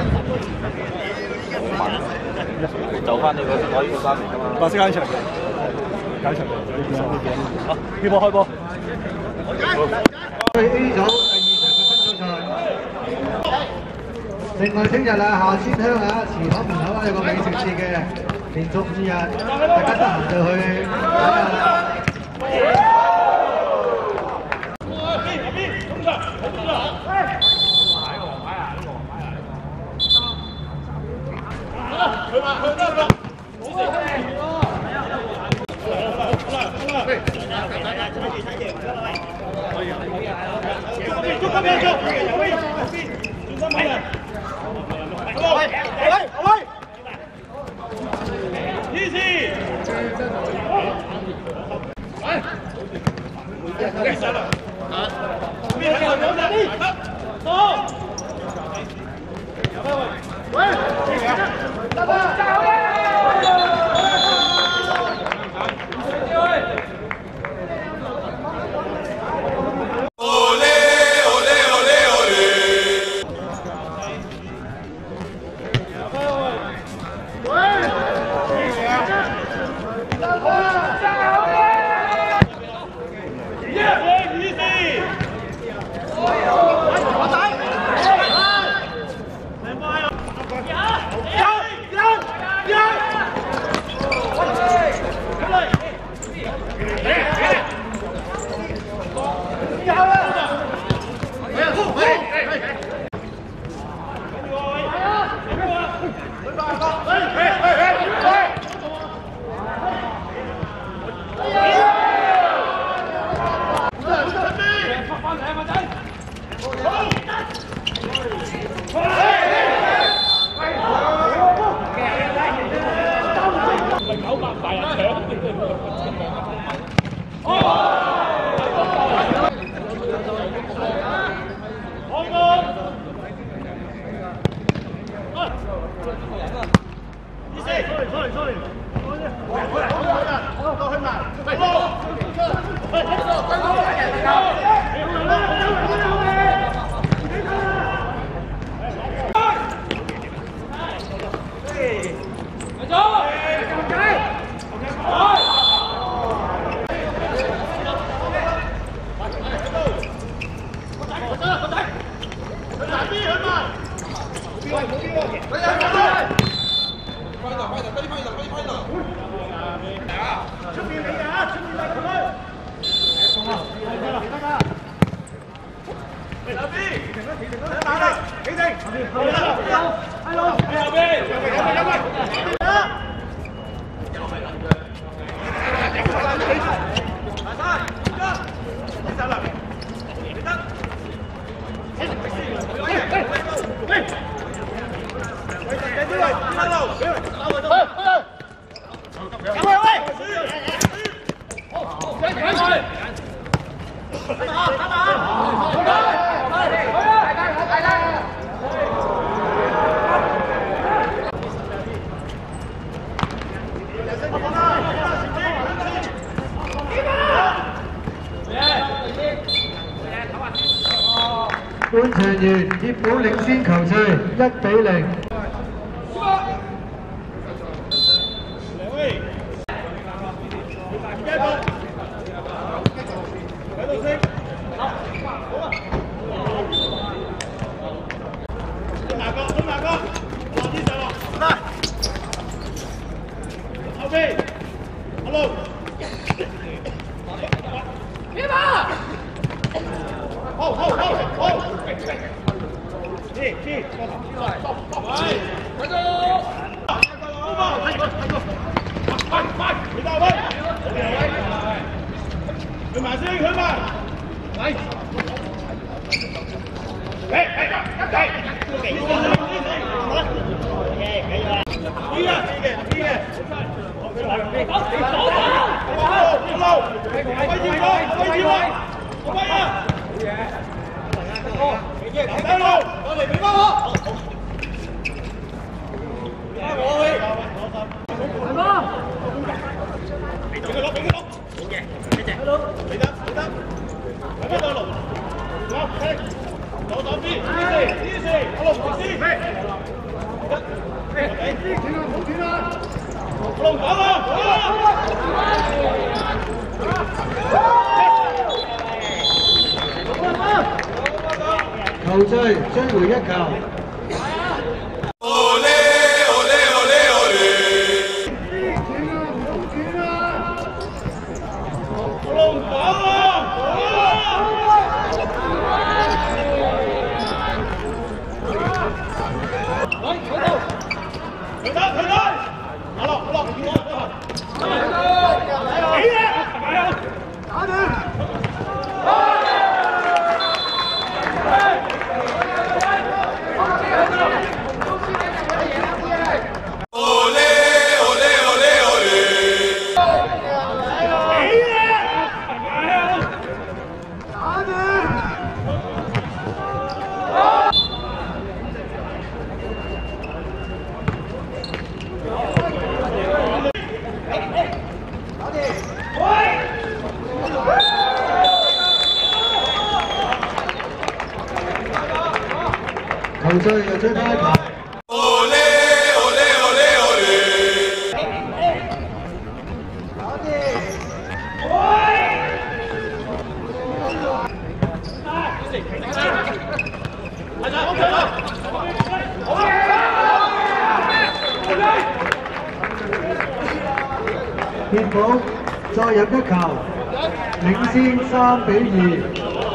白色，黃色，走翻你個我呢個三嚟㗎嘛。白色間場，間場呢邊呢邊。好，呢波開波。去 A 組第二場嘅分組賽。另外聽日啊，下先鄉啊，祠堂門口啊有個美食節嘅，連續五日，大家得閒就去睇下啦。Come on! 本場完，協保領先球賽一比零。去埋先，去埋，嚟，嚟嚟嚟，依啊依嘅依嘅，好嘢，大佬，我嚟俾翻我。chơi chơi người nhắc cầu Hãy subscribe cho kênh Ghiền Mì Gõ Để không bỏ lỡ những video hấp dẫn 球追又追翻一球。热宝再入一球，领先三比二。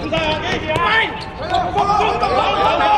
Chúng ta cái gì ai? Không không không không không không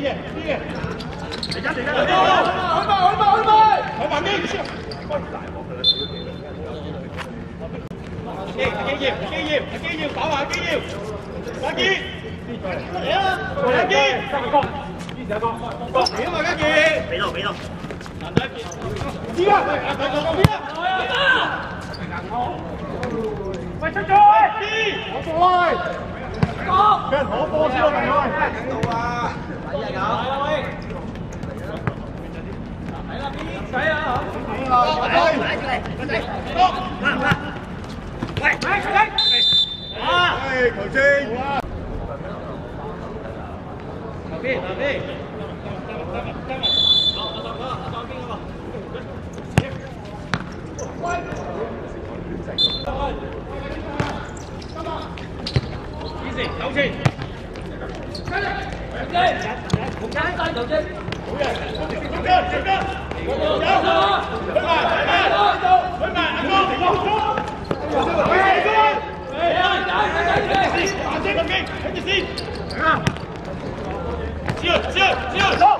Sigue, sigue. Dejá, dejá, dejá. Olma, Olma, Olma. Olma, Nick. Kiên Diệp, Kiên Diệp, Kiên Diệp, bảo vệ Kiên Diệp. Quá chi. Quá chi. Còn hiểu mà các chị. Bị rồi, bị rồi. Làm đấy. Đi ra. Còn còn biết. Mày sao chơi? Đi. Ôi. 俾人攞波先啊，明威！到啊！嚟啊！喂！嚟啦，邊仔啊？嚟嚟嚟！落嗱嗱！喂！嚟嚟！啊！球精！邊邊邊！先，走先。紅間低頭先。好嘅，我哋接跟，接跟。有，佢埋，佢埋，佢埋，阿哥，阿哥，佢係哥。Siap, siap, siap.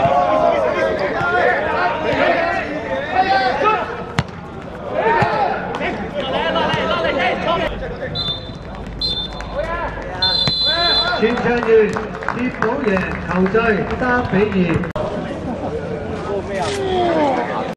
全场员叶宝爷球赛三比二